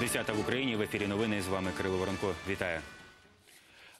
Десята в Україні в ефірі новини з вами Кирило Воронко. Вітаю.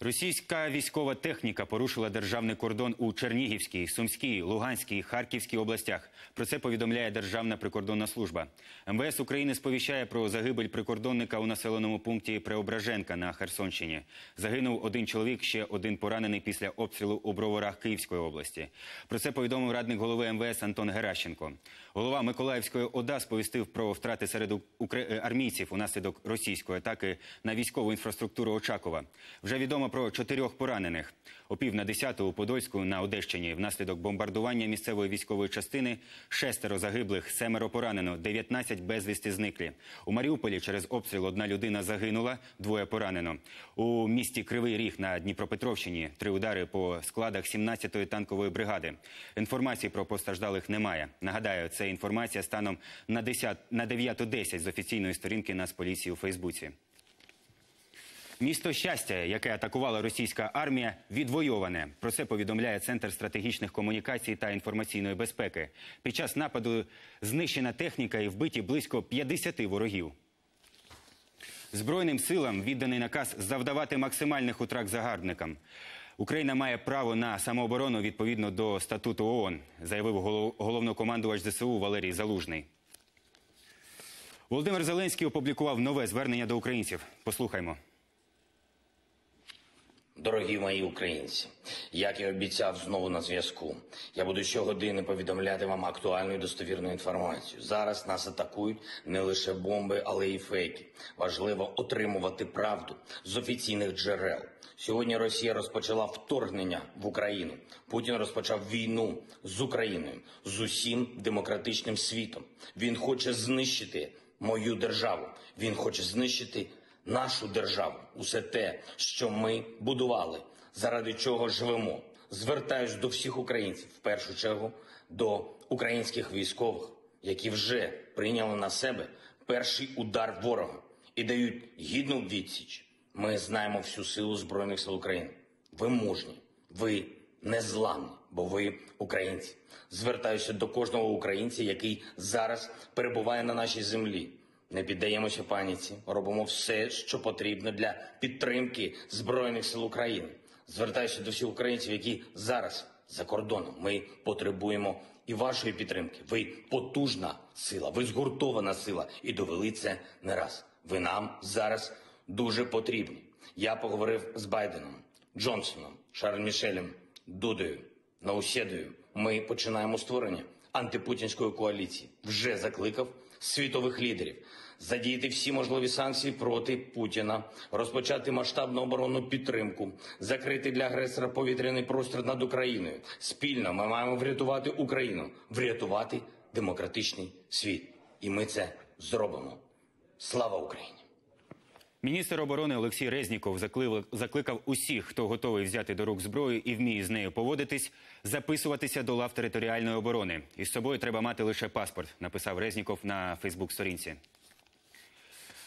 Російська військова техніка порушила державний кордон у Чернігівській, Сумській, Луганській, Харківській областях. Про це повідомляє Державна прикордонна служба. МВС України сповіщає про загибель прикордонника у населеному пункті Преображенка на Херсонщині. Загинув один чоловік, ще один поранений після обстрілу у Броварах Київської області. Про це повідомив радник голови МВС Антон Геращенко. Голова Миколаївської ОДА сповістив про втрати серед укр- армійців унаслідок російської атаки на військову інфраструктуру Очакова. Вже відомо про чотирьох поранених. О пів на десяту у Подольську на Одещині внаслідок бомбардування місцевої військової частини шестеро загиблих, семеро поранено, 19 безвісти зниклі. У Маріуполі через обстріл одна людина загинула, двоє поранено. У місті Кривий Ріг на Дніпропетровщині три удари по складах 17-ї танкової бригади. Інформації про постраждалих немає. Нагадаю, це інформація станом на 10 на 9.10 з офіційної сторінки Нацполіції у Фейсбуці. Місто щастя, яке атакувала російська армія, відвойоване. Про це повідомляє Центр стратегічних комунікацій та інформаційної безпеки. Під час нападу знищена техніка і вбиті близько 50 ворогів. Збройним силам відданий наказ завдавати максимальних утрат загарбникам. Україна має право на самооборону відповідно до статуту ООН, заявив головнокомандувач ЗСУ Валерій Залужний. Володимир Зеленський опублікував нове звернення до українців. Послухаймо. Дорогі мої українці, як і обіцяв знову на зв'язку. Я буду щогодини повідомляти вам актуальну і достовірну інформацію. Зараз нас атакують не лише бомби, але й фейки. Важливо отримувати правду з офіційних джерел. Сьогодні Росія розпочала вторгнення в Україну. Путін розпочав війну з Україною, з усім демократичним світом. Він хоче знищити мою державу. Він хоче знищити нашу державу, усе те, що ми будували, заради чого живемо. Звертаюсь до всіх українців, в першу чергу до українських військових, які вже прийняли на себе перший удар ворога і дають гідну відсіч. Ми знаємо всю силу збройних сил України. Ви мужні, ви незламні, бо ви українці. Звертаюся до кожного українця, який зараз перебуває на нашій землі. Не піддаємося паніці, робимо все, що потрібно для підтримки Збройних сил України. Звертаюся до всіх українців, які зараз за кордоном. Ми потребуємо і вашої підтримки. Ви потужна сила, ви згуртована сила і довели це не раз. Ви нам зараз дуже потрібні. Я поговорив з Байденом, Джонсоном, Шарль Мішелем, Дудою, Наусєдою. Ми починаємо створення антипутінської коаліції. Вже закликав світових лідерів задіяти всі можливі санкції проти Путіна, розпочати масштабну оборонну підтримку, закрити для агресора повітряний простір над Україною. Спільно ми маємо врятувати Україну, врятувати демократичний світ. І ми це зробимо. Слава Україні! Міністр оборони Олексій Резніков закликав усіх, хто готовий взяти до рук зброю і вміє з нею поводитись, записуватися до лав територіальної оборони. Із собою треба мати лише паспорт, написав Резніков на Фейсбук-сторінці.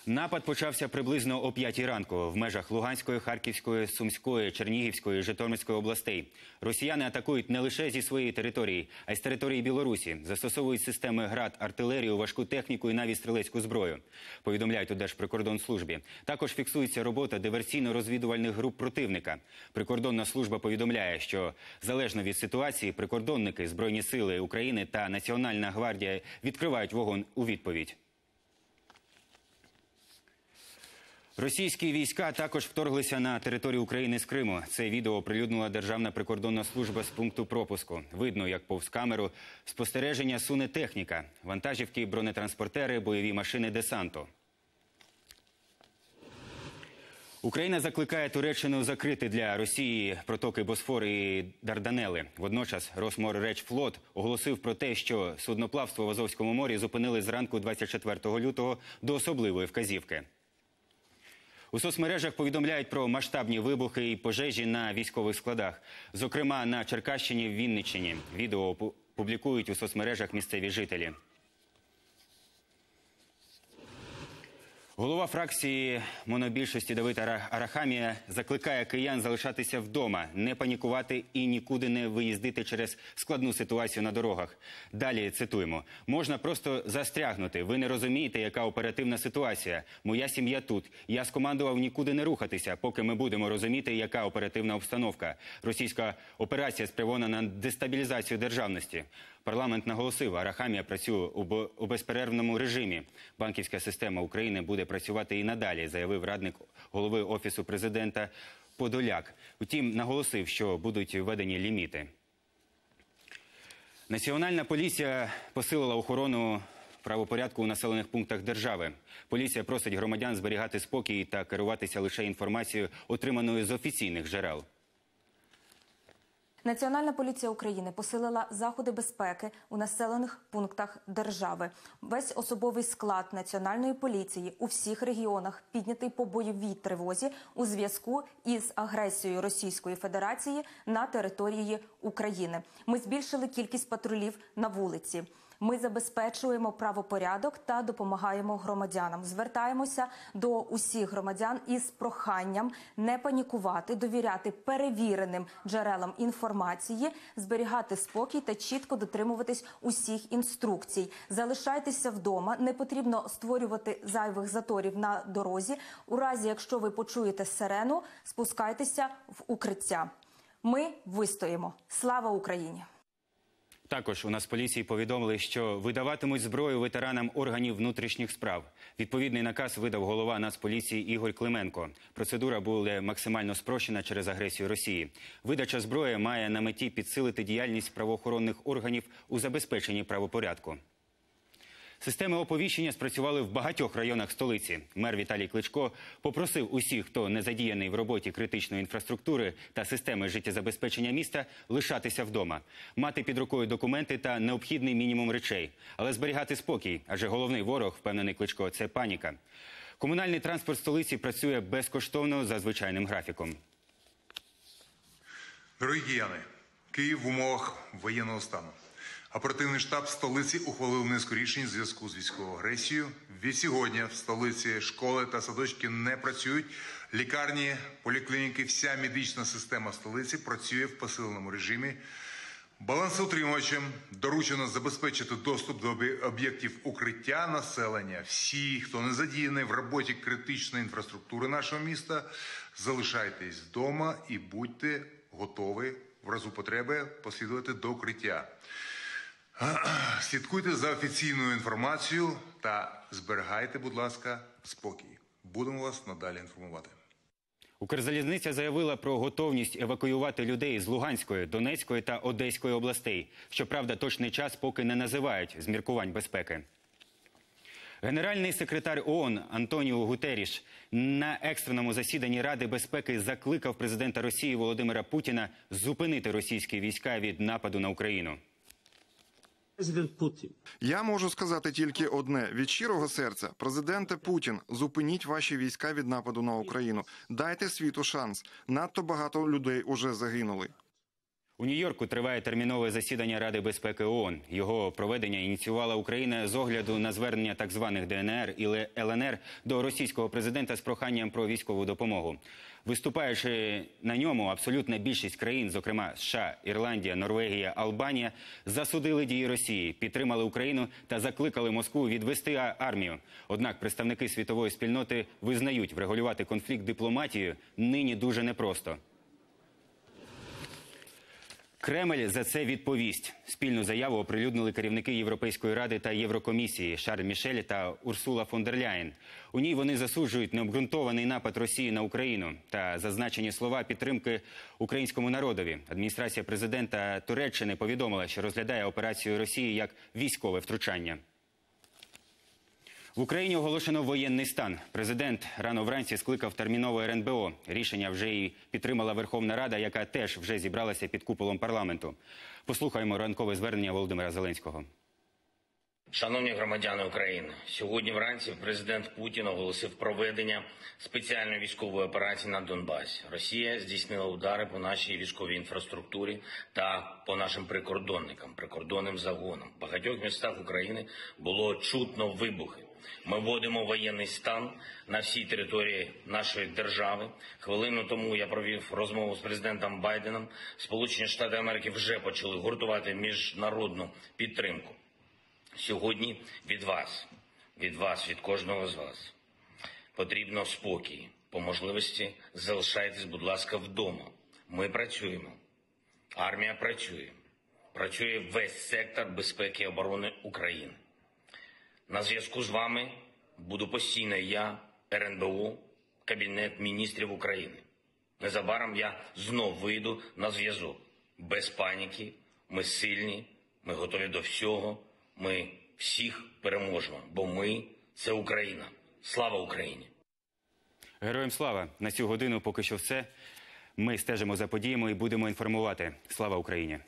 Напад почався приблизно о 5 ранку в межах Луганської, Харківської, Сумської, Чернігівської, Житомирської областей. Росіяни атакують не лише зі своєї території, а й з території Білорусі. Застосовують системи ГРАД, артилерію, важку техніку і навіть стрілецьку зброю. Повідомляють у Держприкордонслужбі. Також фіксується робота диверсійно-розвідувальних груп противника. Прикордонна служба повідомляє, що залежно від ситуації, прикордонники, збройні сили України та Національна гвардія відкривають вогонь у відповідь. Російські війська також вторглися на територію України з Криму. Це відео оприлюднила Державна прикордонна служба з пункту пропуску. Видно, як повз камеру спостереження суне техніка, вантажівки, бронетранспортери, бойові машини десанту. Україна закликає Туреччину закрити для Росії протоки Босфор і Дарданели. Водночас Росморречфлот оголосив про те, що судноплавство в Азовському морі зупинили зранку 24 лютого до особливої вказівки. У соцмережах повідомляють про масштабні вибухи і пожежі на військових складах, зокрема на Черкащині, Вінниччині. Відео пу- публікують у соцмережах місцеві жителі. Голова фракції монобільшості Давид Арахамія закликає киян залишатися вдома, не панікувати і нікуди не виїздити через складну ситуацію на дорогах. Далі цитуємо: можна просто застрягнути. Ви не розумієте, яка оперативна ситуація. Моя сім'я тут. Я скомандував нікуди не рухатися, поки ми будемо розуміти, яка оперативна обстановка. Російська операція спрямована на дестабілізацію державності. Парламент наголосив, Арахамія працює у безперервному режимі. Банківська система України буде працювати і надалі, заявив радник голови офісу президента Подоляк. Втім, наголосив, що будуть введені ліміти. Національна поліція посилила охорону правопорядку у населених пунктах держави. Поліція просить громадян зберігати спокій та керуватися лише інформацією, отриманою з офіційних джерел. Національна поліція України посилила заходи безпеки у населених пунктах держави. Весь особовий склад національної поліції у всіх регіонах піднятий по бойовій тривозі у зв'язку із агресією Російської Федерації на території України. Ми збільшили кількість патрулів на вулиці. Ми забезпечуємо правопорядок та допомагаємо громадянам. Звертаємося до усіх громадян із проханням не панікувати, довіряти перевіреним джерелам інформації, зберігати спокій та чітко дотримуватись усіх інструкцій. Залишайтеся вдома, не потрібно створювати зайвих заторів на дорозі. У разі, якщо ви почуєте сирену, спускайтеся в укриття. Ми вистоїмо. Слава Україні! Також у нас поліції повідомили, що видаватимуть зброю ветеранам органів внутрішніх справ. Відповідний наказ видав голова Нацполіції Ігор Клименко. Процедура буде максимально спрощена через агресію Росії. Видача зброї має на меті підсилити діяльність правоохоронних органів у забезпеченні правопорядку. Системи оповіщення спрацювали в багатьох районах столиці. Мер Віталій Кличко попросив усіх, хто не задіяний в роботі критичної інфраструктури та системи життєзабезпечення міста, лишатися вдома, мати під рукою документи та необхідний мінімум речей, але зберігати спокій, адже головний ворог, впевнений Кличко, це паніка. Комунальний транспорт столиці працює безкоштовно за звичайним графіком. Дорогі кияни, Київ в умовах воєнного стану. Оперативний штаб столиці ухвалив низку рішень в зв'язку з військовою агресією. Від сьогодні в столиці школи та садочки не працюють. Лікарні, поліклініки, вся медична система столиці працює в посиленому режимі. Балансоутримувачам доручено забезпечити доступ до об'єктів укриття населення. Всі, хто не задіяний в роботі критичної інфраструктури нашого міста, залишайтесь вдома і будьте готові в разу потреби послідувати до укриття. Слідкуйте за офіційною інформацією та зберігайте, будь ласка, спокій. Будемо вас надалі інформувати. Укрзалізниця заявила про готовність евакуювати людей з Луганської, Донецької та Одеської областей. Щоправда, точний час поки не називають з міркувань безпеки. Генеральний секретар ООН Антоніо Гутеріш на екстреному засіданні Ради безпеки закликав президента Росії Володимира Путіна зупинити російські війська від нападу на Україну. President Путін, Я можу сказати тільки одне від щирого серця. Президенте Путін, зупиніть ваші війська від нападу на Україну. Дайте світу шанс. Надто багато людей уже загинули. У Нью-Йорку триває термінове засідання Ради безпеки ООН. Його проведення ініціювала Україна з огляду на звернення так званих ДНР і ЛНР до російського президента з проханням про військову допомогу. Виступаючи на ньому, абсолютна більшість країн, зокрема США, Ірландія, Норвегія, Албанія, засудили дії Росії, підтримали Україну та закликали Москву відвести армію. Однак представники світової спільноти визнають, врегулювати конфлікт дипломатією нині дуже непросто. Кремль за це відповість. Спільну заяву оприлюднили керівники Європейської ради та Єврокомісії Шарль Мішель та Урсула фон дер Ляєн. У ній вони засуджують необґрунтований напад Росії на Україну та зазначені слова підтримки українському народові. Адміністрація президента Туреччини повідомила, що розглядає операцію Росії як військове втручання. В Україні оголошено воєнний стан. Президент рано вранці скликав термінове РНБО. Рішення вже і підтримала Верховна Рада, яка теж вже зібралася під куполом парламенту. Послухаємо ранкове звернення Володимира Зеленського. Шановні громадяни України, сьогодні вранці президент Путін оголосив проведення спеціальної військової операції на Донбасі. Росія здійснила удари по нашій військовій інфраструктурі та по нашим прикордонникам, прикордонним загонам. В багатьох містах України було чутно вибухи. Ми вводимо воєнний стан на всій території нашої держави. Хвилину тому я провів розмову з президентом Байденом. Сполучені Штати Америки вже почали гуртувати міжнародну підтримку. Сьогодні від вас, від вас, від кожного з вас потрібно спокій. По можливості залишайтесь, будь ласка, вдома. Ми працюємо. Армія працює. Працює весь сектор безпеки і оборони України. На зв'язку з вами буду постійно я, РНБО, Кабінет міністрів України. Незабаром я знов вийду на зв'язок. Без паніки, ми сильні, ми готові до всього. Ми всіх переможемо, бо ми це Україна. Слава Україні! Героям слава на цю годину. Поки що все. Ми стежимо за подіями і будемо інформувати. Слава Україні!